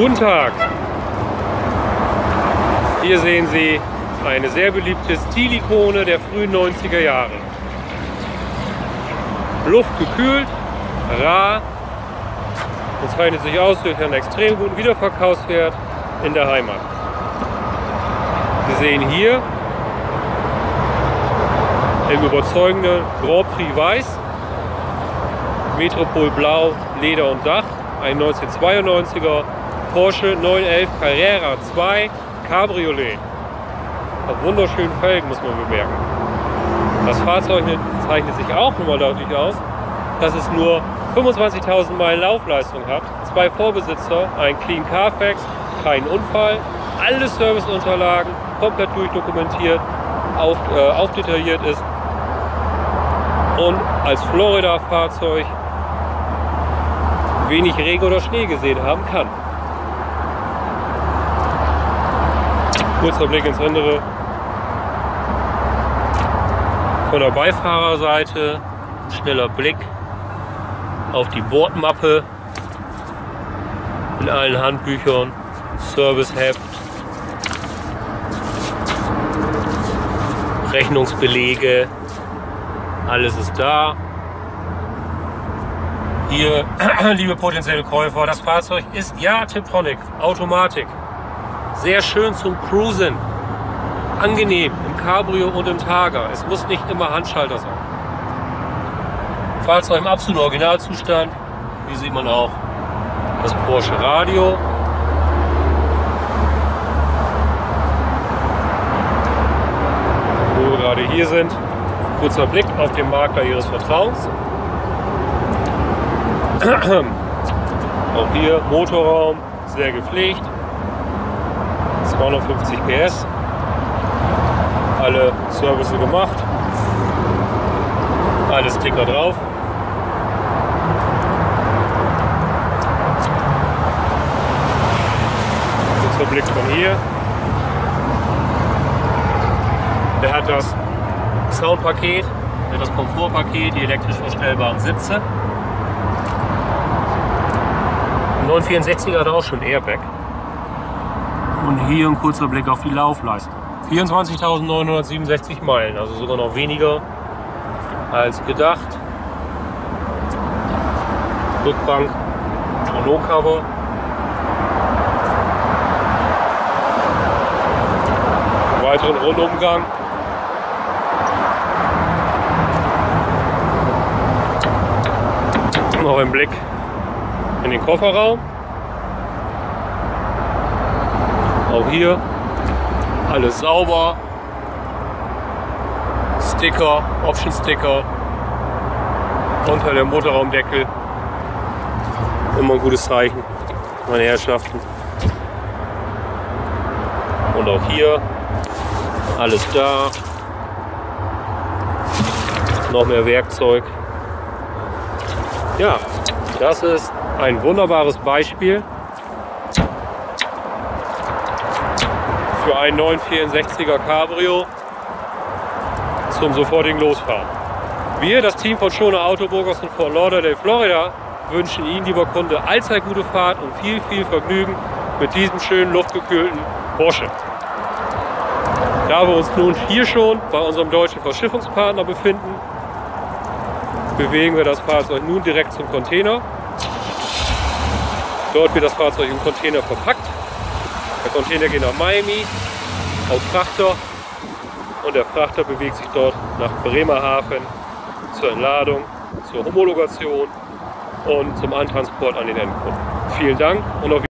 Guten Tag. Hier sehen Sie eine sehr beliebte Stilikone der frühen 90er Jahre. Luftgekühlt, rar und zeichnet sich aus durch einen extrem guten Wiederverkaufswert in der Heimat. Sie sehen hier im überzeugenden Grand Prix Weiß, Metropol Blau, Leder und Dach, ein 1992er Porsche 911 Carrera 2 Cabriolet. Auf wunderschönen Felgen muss man bemerken. Das Fahrzeug zeichnet sich auch nochmal deutlich aus, dass es nur 25.000 Meilen Laufleistung hat, zwei Vorbesitzer, ein Clean Carfax, kein Unfall, alle Serviceunterlagen komplett durchdokumentiert, auf, äh, aufdetailliert ist und als Florida-Fahrzeug wenig Regen oder Schnee gesehen haben kann. Kurzer Blick ins Innere. Von der Beifahrerseite schneller Blick auf die Bordmappe in allen Handbüchern, Serviceheft, Rechnungsbelege, alles ist da. Hier, liebe potenzielle Käufer, das Fahrzeug ist ja Tiptronic, Automatik. Sehr schön zum Cruisen. Angenehm im Cabrio und im Targa. Es muss nicht immer Handschalter sein. Fahrzeug im absoluten Originalzustand. Hier sieht man auch das Porsche Radio. Wo wir gerade hier sind, kurzer Blick auf den Makler Ihres Vertrauens. Auch hier Motorraum, sehr gepflegt. 250 PS. Alle Service gemacht. Alle Sticker drauf. Kurzer Blick von hier. Der hat das Soundpaket, der das Komfortpaket, die elektrisch verstellbaren Sitze. 964er hat auch schon Airbag. Und hier ein kurzer Blick auf die Laufleistung. 24.967 Meilen, also sogar noch weniger als gedacht. Rückbank, Tonneau-Cover. Weiteren Rundumgang. Noch ein Blick in den Kofferraum. Auch hier alles sauber. Sticker, Option Sticker unter dem Motorraumdeckel. Immer ein gutes Zeichen, meine Herrschaften. Und auch hier alles da. Noch mehr Werkzeug. Ja, das ist ein wunderbares Beispiel für einen 964er Cabrio zum sofortigen Losfahren. Wir, das Team von Schoner Autoburgers und Fort Lauderdale, Florida, wünschen Ihnen, lieber Kunde, allzeit gute Fahrt und viel, viel Vergnügen mit diesem schönen luftgekühlten Porsche. Da wir uns nun hier schon bei unserem deutschen Verschiffungspartner befinden, bewegen wir das Fahrzeug nun direkt zum Container. Dort wird das Fahrzeug im Container verpackt. Der Container geht nach Miami auf Frachter und der Frachter bewegt sich dort nach Bremerhaven zur Entladung, zur Homologation und zum Antransport an den Endkunden. Vielen Dank und auf